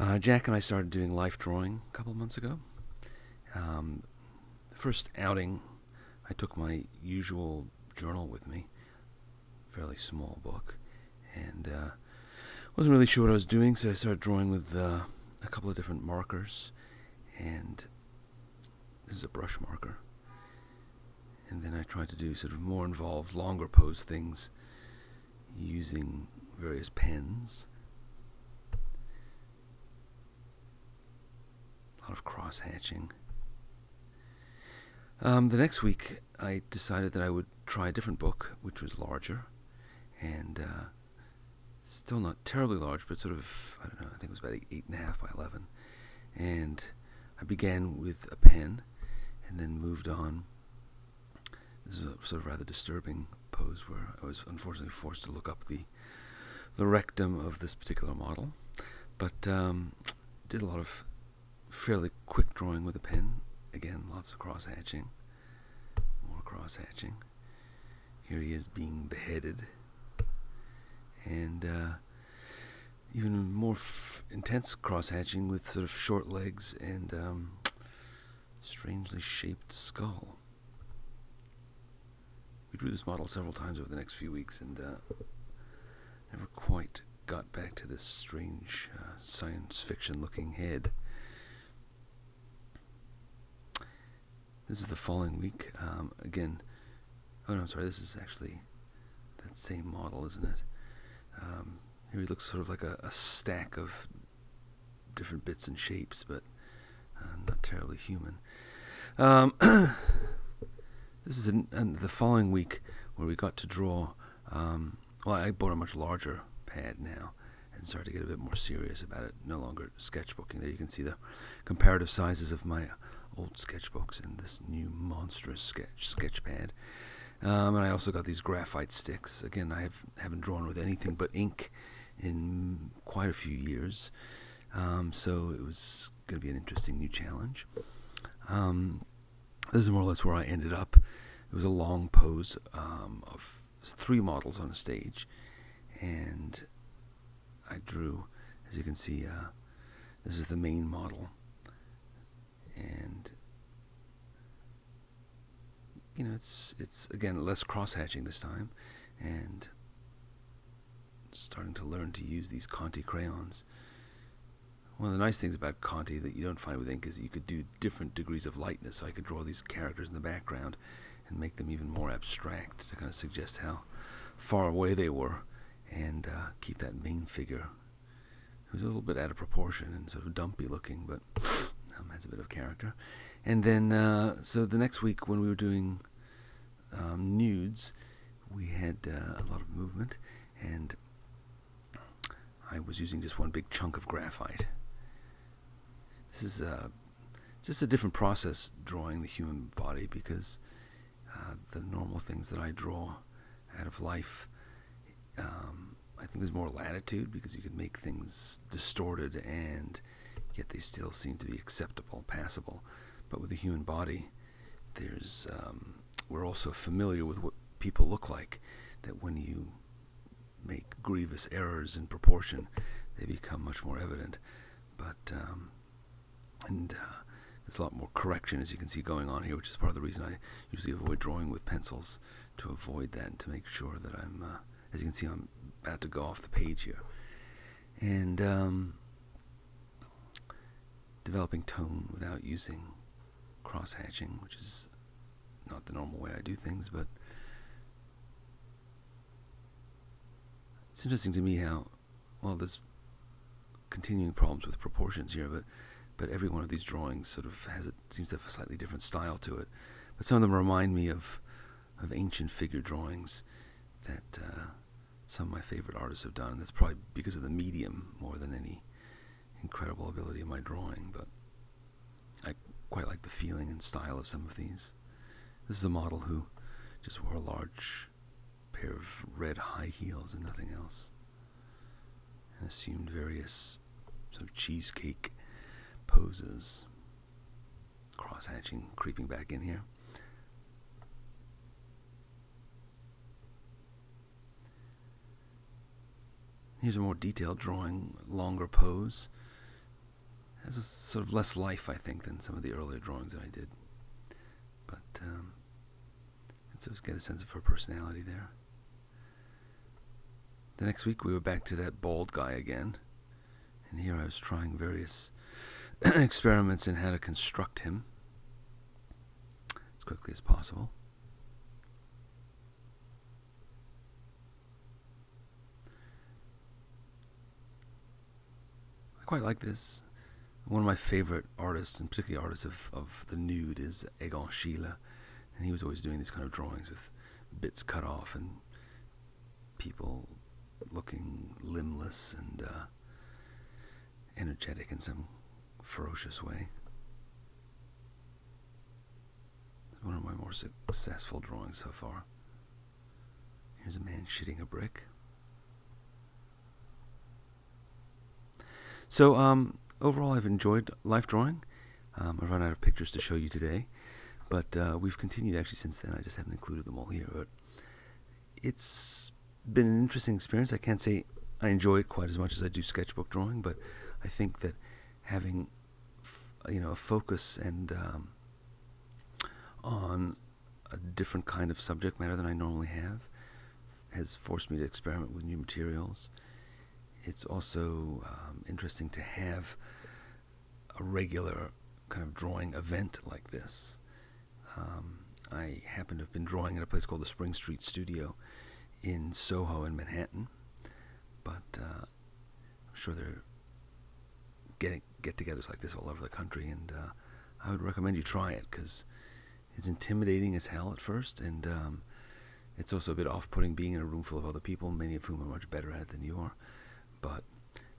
Uh, Jack and I started doing life drawing a couple months ago. Um, the first outing, I took my usual journal with me, fairly small book, and uh, wasn't really sure what I was doing, so I started drawing with uh, a couple of different markers, and this is a brush marker. And then I tried to do sort of more involved, longer pose things using various pens. Lot of cross hatching. Um, the next week, I decided that I would try a different book, which was larger, and uh, still not terribly large, but sort of I don't know. I think it was about eight, and a half by eleven, and I began with a pen, and then moved on. This is a sort of rather disturbing pose where I was unfortunately forced to look up the the rectum of this particular model, but um, did a lot of fairly quick drawing with a pen. Again, lots of cross hatching, more cross hatching. Here he is being beheaded, and uh, even more intense cross hatching with sort of short legs and um, strangely shaped skull. We drew this model several times over the next few weeks and uh, never quite got back to this strange uh, science fiction looking head. This is the following week. Um, again, oh no, I'm sorry, this is actually that same model, isn't it? Um, here he looks sort of like a, a, stack of different bits and shapes, but uh, not terribly human. Um, this is an, an, the following week where we got to draw. Um, well, I bought a much larger pad now and started to get a bit more serious about it. No longer sketchbooking. There you can see the comparative sizes of my old sketchbooks and this new monstrous sketch sketch pad. Um, and I also got these graphite sticks. Again, I have, haven't drawn with anything but ink in quite a few years. Um, so it was going to be an interesting new challenge. Um, this is more or less where I ended up. It was a long pose um, of three models on a stage, and I drew, as you can see, uh, this is the main model, and you know it's it's again less cross hatching this time, and starting to learn to use these Conte crayons. One of the nice things about Conte that you don't find with ink is you could do different degrees of lightness. So I could draw these characters in the background and make them even more abstract to kind of suggest how far away they were and uh, keep that main figure who's a little bit out of proportion and sort of dumpy looking, but um, has a bit of character. And then, uh, so the next week when we were doing um, nudes, we had uh, a lot of movement and I was using just one big chunk of graphite. This is uh, just a different process drawing the human body because uh, the normal things that I draw out of life, um, I think there's more latitude because you can make things distorted and yet they still seem to be acceptable, passable. But with the human body, there's um, we're also familiar with what people look like. That when you make grievous errors in proportion, they become much more evident. But um, and uh, there's a lot more correction, as you can see, going on here, which is part of the reason I usually avoid drawing with pencils to avoid that and to make sure that I'm, uh, as you can see, I'm about to go off the page here, and um, developing tone without using cross hatching, which is not the normal way I do things, but it's interesting to me how, well, there's continuing problems with proportions here, but but every one of these drawings sort of has it seems to have a slightly different style to it. But some of them remind me of of ancient figure drawings that uh, some of my favorite artists have done. And that's probably because of the medium more than any incredible ability of my drawing. But I quite like the feeling and style of some of these. This is a model who just wore a large pair of red high heels and nothing else, and assumed various sort of cheesecake poses. Cross hatching creeping back in here. Here's a more detailed drawing, longer pose, has a sort of less life, I think, than some of the earlier drawings that I did. But um, so just get a sense of her personality there. The next week we were back to that bald guy again, and here I was trying various experiments in how to construct him as quickly as possible. I quite like this. One of my favorite artists, and particularly artists of, of the nude, is Egon Schiele, and he was always doing these kind of drawings with bits cut off and people looking limbless and uh, energetic in some ferocious way. One of my more successful drawings so far. Here's a man shitting a brick. So, um, overall, I've enjoyed life drawing. Um, I've run out of pictures to show you today, but uh, we've continued actually since then. I just haven't included them all here, but it's been an interesting experience. I can't say I enjoy it quite as much as I do sketchbook drawing, but I think that having you know a focus and um, on a different kind of subject matter than I normally have has forced me to experiment with new materials. It's also um, interesting to have a regular kind of drawing event like this. Um, I happen to have been drawing at a place called the Spring Street Studio in Soho in Manhattan, but uh, I'm sure there are getting get-togethers like this all over the country, and uh, I would recommend you try it because it's intimidating as hell at first, and um, it's also a bit off-putting being in a room full of other people, many of whom are much better at it than you are, but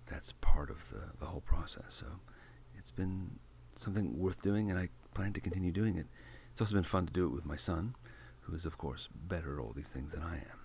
that's part of the, the whole process. So it's been something worth doing, and I plan to continue doing it. It's also been fun to do it with my son, who is, of course, better at all these things than I am.